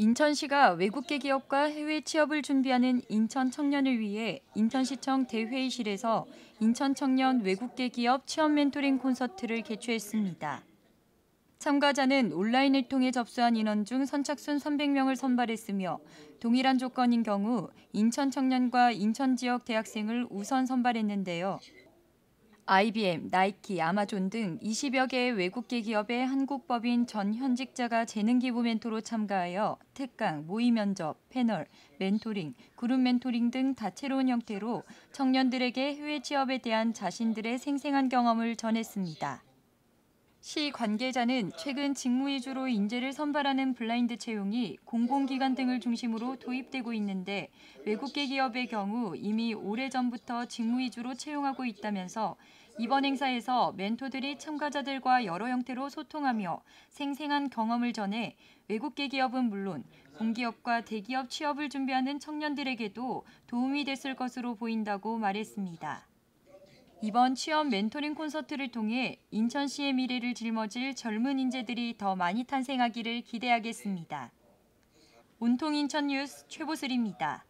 인천시가 외국계 기업과 해외 취업을 준비하는 인천 청년을 위해 인천시청 대회의실에서 인천 청년 외국계 기업 취업 멘토링 콘서트를 개최했습니다. 참가자는 온라인을 통해 접수한 인원 중 선착순 300명을 선발했으며 동일한 조건인 경우 인천 청년과 인천 지역 대학생을 우선 선발했는데요. IBM, 나이키, 아마존 등 20여 개의 외국계 기업의 한국 법인 전 현직자가 재능 기부 멘토로 참가하여 특강, 모의 면접, 패널, 멘토링, 그룹 멘토링 등 다채로운 형태로 청년들에게 해외 취업에 대한 자신들의 생생한 경험을 전했습니다. 시 관계자는 최근 직무 위주로 인재를 선발하는 블라인드 채용이 공공기관 등을 중심으로 도입되고 있는데 외국계 기업의 경우 이미 오래전부터 직무 위주로 채용하고 있다면서 이번 행사에서 멘토들이 참가자들과 여러 형태로 소통하며 생생한 경험을 전해 외국계 기업은 물론 공기업과 대기업 취업을 준비하는 청년들에게도 도움이 됐을 것으로 보인다고 말했습니다. 이번 취업 멘토링 콘서트를 통해 인천시의 미래를 짊어질 젊은 인재들이 더 많이 탄생하기를 기대하겠습니다. 온통 인천 뉴스 최보슬입니다.